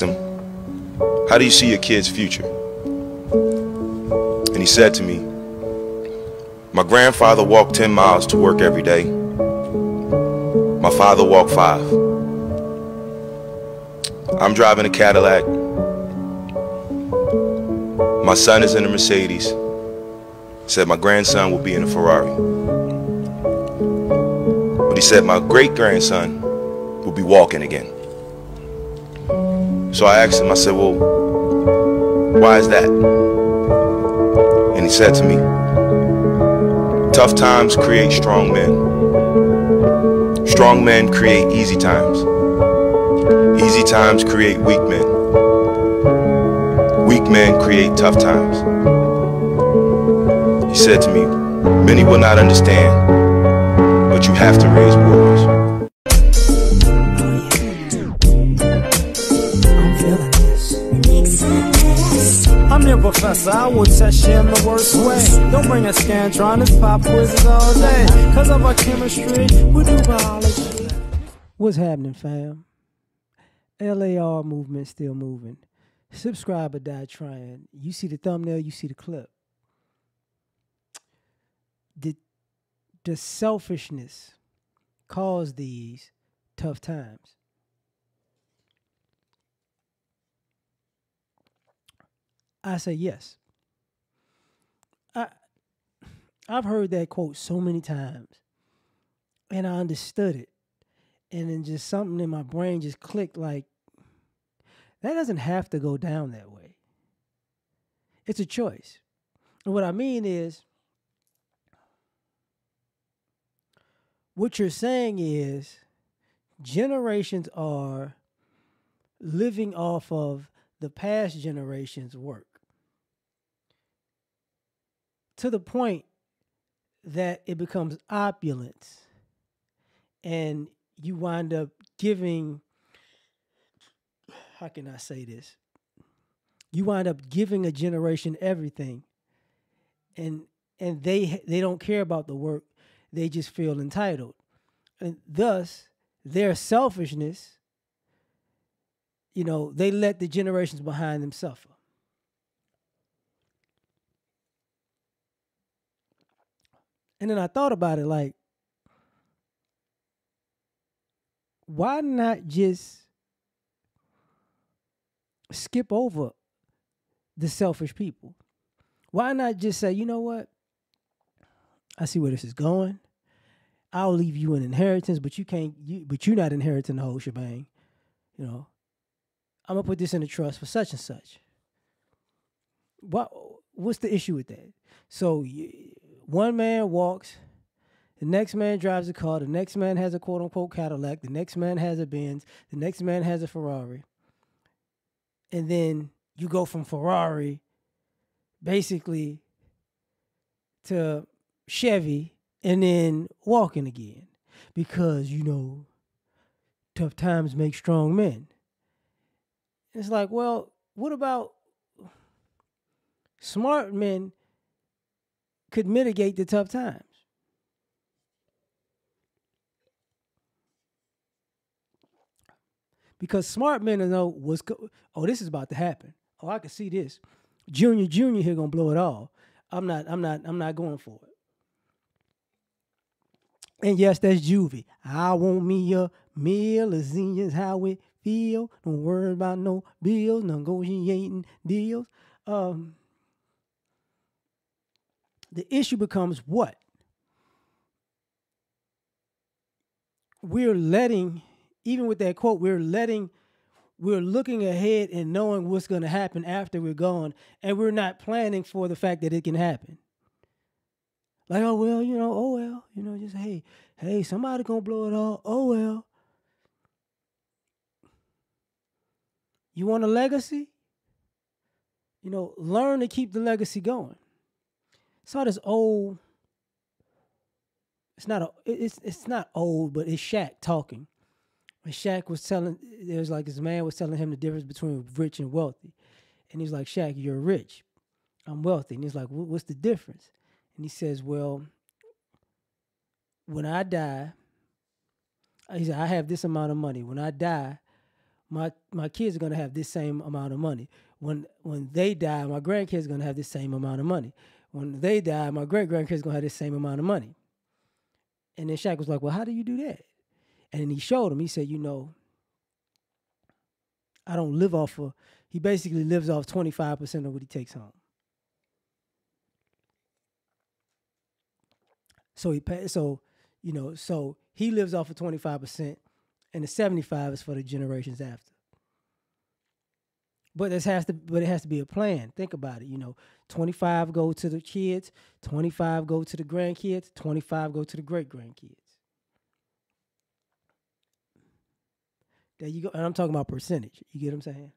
him, How do you see your kid's future? And he said to me, My grandfather walked 10 miles to work every day. My father walked five. I'm driving a Cadillac. My son is in a Mercedes. Said my grandson will be in a Ferrari. But he said my great grandson will be walking again. So I asked him, I said, Well, why is that? And he said to me, Tough times create strong men. Strong men create easy times. Easy times create weak men. Weak men create tough times. He said to me, Many will not understand, but you have to raise warriors. Professor, I will test you in the worst way. Don't bring a scantron, it's pop quizzes all day. Cause of our chemistry, we do biology. What's happening, fam? LAR movement still moving. Subscribe or die trying. You see the thumbnail, you see the clip. The, the selfishness caused these tough times. I say yes. I I've heard that quote so many times and I understood it. And then just something in my brain just clicked like that doesn't have to go down that way. It's a choice. And what I mean is what you're saying is generations are living off of the past generation's work to the point that it becomes opulence and you wind up giving how can I say this? You wind up giving a generation everything and and they they don't care about the work. They just feel entitled. And thus their selfishness you know, they let the generations behind them suffer. And then I thought about it like, why not just skip over the selfish people? Why not just say, you know what? I see where this is going. I'll leave you an inheritance, but you can't you but you're not inheriting the whole shebang. You know. I'm gonna put this in a trust for such and such. What what's the issue with that? So one man walks, the next man drives a car, the next man has a quote unquote Cadillac, the next man has a Benz, the next man has a Ferrari. And then you go from Ferrari basically to Chevy and then walking again because you know tough times make strong men. It's like, well, what about smart men could mitigate the tough times? Because smart men know what's go- oh, this is about to happen. Oh, I can see this. Junior, junior here gonna blow it all. I'm not, I'm not, I'm not going for it. And yes, that's juvie. I want me a meal of zinnias, how it feel. Don't worry about no bills, no negotiating deals. Um, the issue becomes what? We're letting, even with that quote, we're letting, we're looking ahead and knowing what's going to happen after we're gone, and we're not planning for the fact that it can happen. Like, oh well, you know, oh well, you know, just hey, hey, somebody gonna blow it all. Oh well. You want a legacy? You know, learn to keep the legacy going. Saw this old. It's not a. It's it's not old, but it's Shaq talking. When Shaq was telling, there was like his man was telling him the difference between rich and wealthy, and he's like, Shaq, you're rich, I'm wealthy, and he's like, what's the difference? And he says, well, when I die, he said, I have this amount of money. When I die, my my kids are gonna have this same amount of money. When when they die, my grandkids are gonna have the same amount of money. When they die, my great grandkids gonna have the same amount of money. And then Shaq was like, Well, how do you do that? And then he showed him, he said, you know, I don't live off of he basically lives off 25% of what he takes home. So he pay, so you know, so he lives off of 25% and the 75 is for the generations after. But this has to but it has to be a plan. Think about it, you know. 25 go to the kids, 25 go to the grandkids, 25 go to the great grandkids. There you go. And I'm talking about percentage. You get what I'm saying?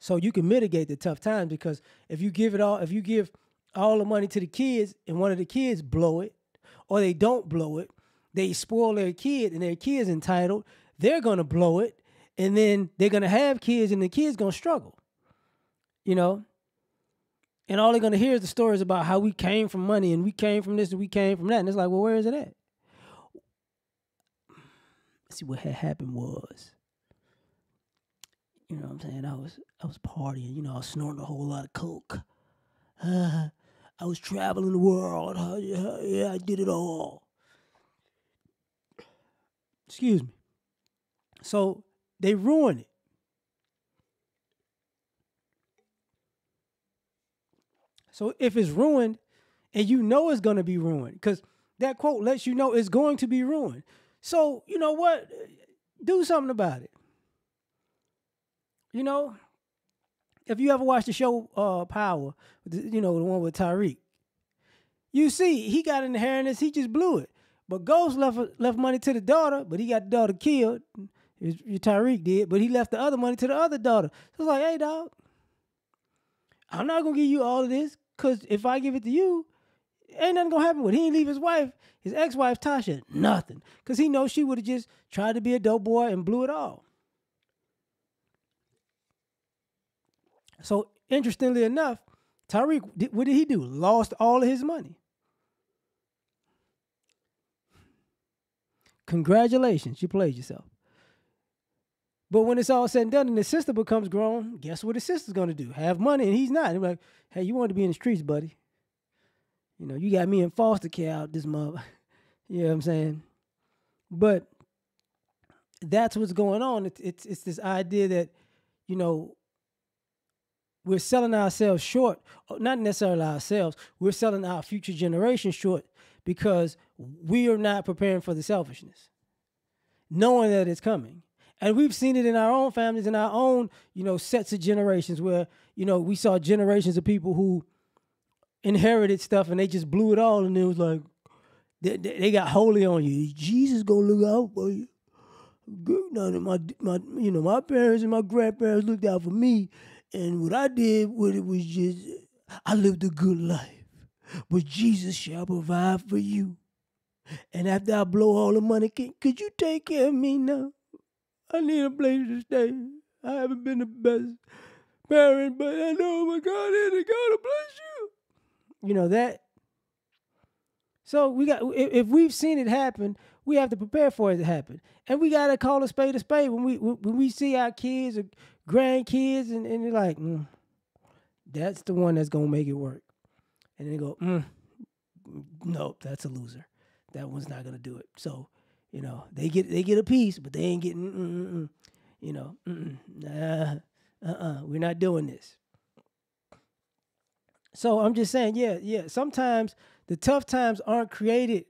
So you can mitigate the tough times because if you give it all, if you give all the money to the kids and one of the kids blow it, or they don't blow it, they spoil their kid and their kid's entitled, they're gonna blow it, and then they're gonna have kids and the kids gonna struggle. You know? And all they're gonna hear is the stories about how we came from money and we came from this and we came from that. And it's like, well, where is it at? Let's see what had happened was you know what I'm saying? I was I was partying, you know, I was snorting a whole lot of coke. Uh, I was traveling the world. Uh, yeah, yeah, I did it all. Excuse me. So they ruin it. So if it's ruined, and you know it's gonna be ruined, because that quote lets you know it's going to be ruined. So you know what? Do something about it. You know, if you ever watched the show uh, Power, you know the one with Tariq, you see he got an inheritance, he just blew it. But Ghost left left money to the daughter, but he got the daughter killed. Tariq did, but he left the other money to the other daughter. So it's like, hey, dog, I'm not gonna give you all of this, cause if I give it to you, ain't nothing gonna happen with. It. He ain't leave his wife, his ex-wife Tasha, nothing, cause he knows she would have just tried to be a dope boy and blew it all. So interestingly enough, Tariq, what did he do? Lost all of his money. Congratulations, you played yourself. But when it's all said and done and the sister becomes grown, guess what the sister's gonna do? Have money and he's not. He's like, hey, you want to be in the streets, buddy. You know, you got me in foster care out this month. you know what I'm saying? But that's what's going on. It's, it's it's this idea that, you know, we're selling ourselves short, uh, not necessarily ourselves, we're selling our future generation short because we are not preparing for the selfishness, knowing that it's coming. And we've seen it in our own families, in our own, you know, sets of generations where, you know, we saw generations of people who inherited stuff and they just blew it all and it was like, they, they got holy on you. Jesus gonna look out for you. None of my, my, you know, my parents and my grandparents looked out for me, and what I did with it was just, I lived a good life. But Jesus shall provide for you. And after I blow all the money, can, could you take care of me now? I need a place to stay. I haven't been the best parent, but I know my God is God to bless you. You know that. So we got if we've seen it happen, we have to prepare for it to happen, and we gotta call a spade a spade when we when we see our kids or grandkids, and, and they're like, mm, that's the one that's gonna make it work. And they go, mm, nope, that's a loser. That one's not gonna do it. So, you know, they get they get a piece, but they ain't getting, mm, mm, you know, nah, uh-uh, we're not doing this. So I'm just saying, yeah, yeah. Sometimes the tough times aren't created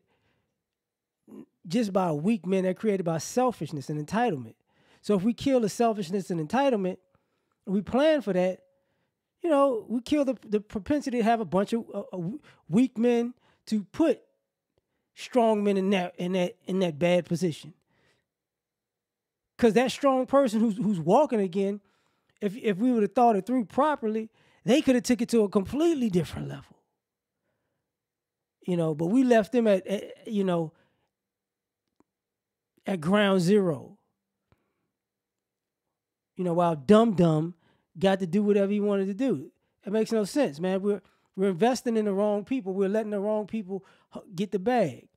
just by weak men; they're created by selfishness and entitlement. So if we kill the selfishness and entitlement, we plan for that, you know, we kill the, the propensity to have a bunch of uh, uh, weak men to put strong men in that in that in that bad position. Cause that strong person who's who's walking again, if if we would have thought it through properly, they could have took it to a completely different level. You know, but we left them at, at you know at ground zero you know, while Dum Dum got to do whatever he wanted to do. It makes no sense, man. We're we're investing in the wrong people. We're letting the wrong people get the bag.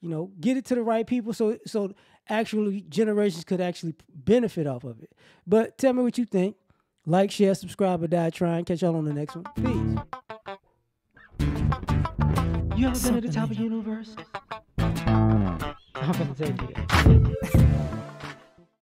You know, get it to the right people so so actually generations could actually benefit off of it. But tell me what you think. Like, share, subscribe, or die trying. Catch y'all on the next one. Peace. You ever been at the top of the universe? I'm gonna tell you that.